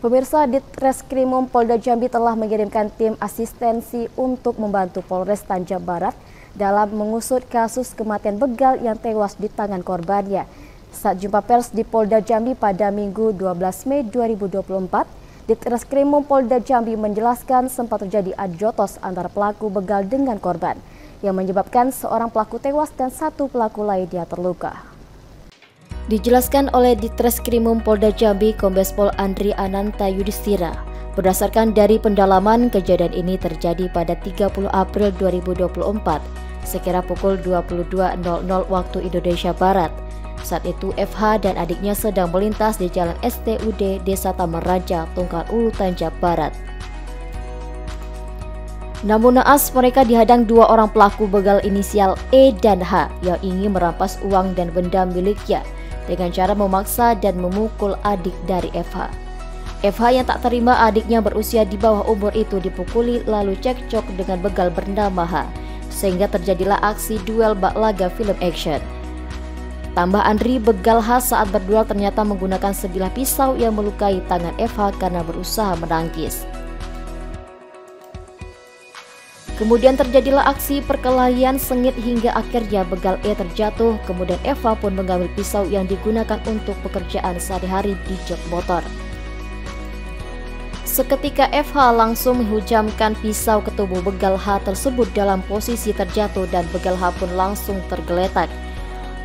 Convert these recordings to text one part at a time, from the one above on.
Pemirsa Ditreskrimum Polda Jambi telah mengirimkan tim asistensi untuk membantu Polres Tanjab Barat dalam mengusut kasus kematian begal yang tewas di tangan korbannya. Saat jumpa pers di Polda Jambi pada Minggu 12 Mei 2024, Ditreskrimum Polda Jambi menjelaskan sempat terjadi adu jotos antara pelaku begal dengan korban yang menyebabkan seorang pelaku tewas dan satu pelaku lainnya terluka. Dijelaskan oleh Ditreskrimum Polda Jambi Kombes Pol Andri Ananta Yudhistira, berdasarkan dari pendalaman kejadian ini terjadi pada 30 April 2024 sekira pukul 22.00 waktu Indonesia Barat. Saat itu FH dan adiknya sedang melintas di Jalan STUD Desa Taman Tungkal Ulu Tanjab Barat. Namun naas mereka dihadang dua orang pelaku begal inisial E dan H yang ingin merampas uang dan benda miliknya dengan cara memaksa dan memukul adik dari FH. FH yang tak terima adiknya berusia di bawah umur itu dipukuli lalu cekcok dengan begal bernama H, sehingga terjadilah aksi duel bak laga film action. Tambah Andri begal H saat berduel ternyata menggunakan sebilah pisau yang melukai tangan FH karena berusaha menangkis. Kemudian terjadilah aksi perkelahian sengit hingga akhirnya begal E terjatuh, kemudian Eva pun mengambil pisau yang digunakan untuk pekerjaan sehari-hari di jok motor. Seketika FH langsung menghujamkan pisau ke tubuh begal H tersebut dalam posisi terjatuh dan begal H pun langsung tergeletak.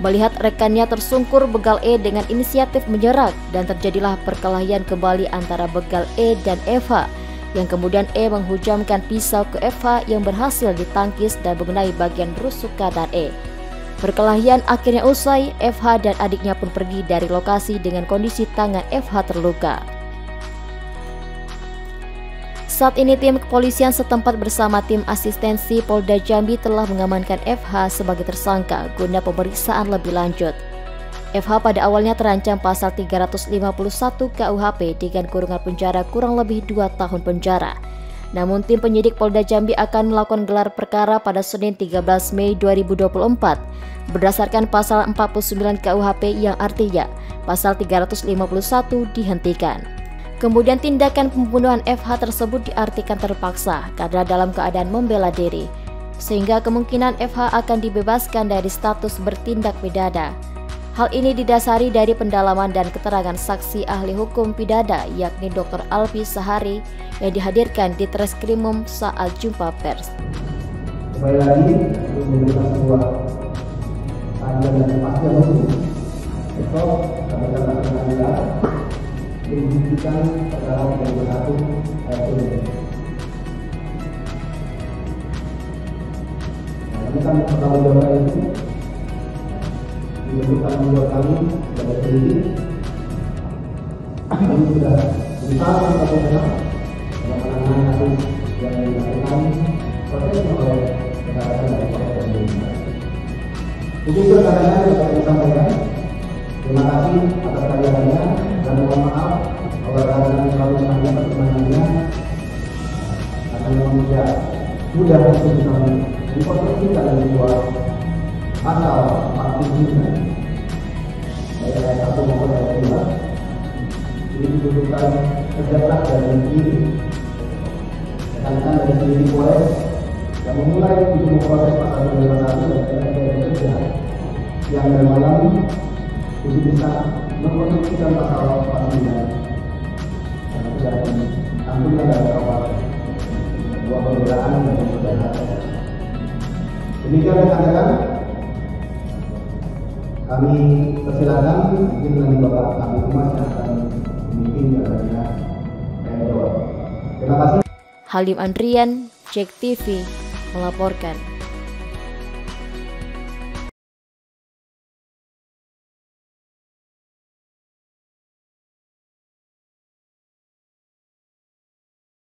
Melihat rekannya tersungkur, begal E dengan inisiatif menyerang dan terjadilah perkelahian kembali antara begal E dan Eva yang kemudian E menghujamkan pisau ke Eva yang berhasil ditangkis dan mengenai bagian rusuk kanan E. Perkelahian akhirnya usai, FH dan adiknya pun pergi dari lokasi dengan kondisi tangan FH terluka. Saat ini tim kepolisian setempat bersama tim asistensi Polda Jambi telah mengamankan FH sebagai tersangka guna pemeriksaan lebih lanjut. FH pada awalnya terancam pasal 351 KUHP dengan kurungan penjara kurang lebih 2 tahun penjara. Namun tim penyidik Polda Jambi akan melakukan gelar perkara pada Senin 13 Mei 2024 berdasarkan pasal 49 KUHP yang artinya pasal 351 dihentikan. Kemudian tindakan pembunuhan FH tersebut diartikan terpaksa karena dalam keadaan membela diri, sehingga kemungkinan FH akan dibebaskan dari status bertindak pidana. Hal ini didasari dari pendalaman dan keterangan saksi ahli hukum pidana yakni Dr. Alpi Sahari yang dihadirkan di Treskrimum saat jumpa pers. Kembali lagi untuk memberikan sebuah kajian dan kepastian hukum. Besok kami akan pengadilan membuktikan perkara yang satu ayat ini. Nah, ini kan pertama jawaban itu tanggung jawab kami sebagai penyidik kami sudah berusaha untuk penanganan kasus yang dilakukan proses oleh rekan-rekan dari proses pemerintah. Itu rekan-rekan yang dapat disampaikan. Terima kasih atas kehadirannya dan mohon maaf kalau rekan-rekan selalu menanya perkembangannya akan tidak mudah untuk bisa dikonstruksikan dari sebuah pasal 49 ayat satu maupun ayat dua ini dibutuhkan kerja keras dari diri rekan dari sendiri Polres yang memulai untuk proses pasal 251 dan ayat kerja yang dari malam untuk bisa mengkonstruksikan pasal 49 yang sudah diambilkan dari awal. Sebuah pembelaan dan pembelaan. Demikian rekan-rekan kami persilakan mungkin nanti Bapak kami Humas yang akan memimpin jalannya. Terima kasih. Halim Andrian, Cek TV, melaporkan.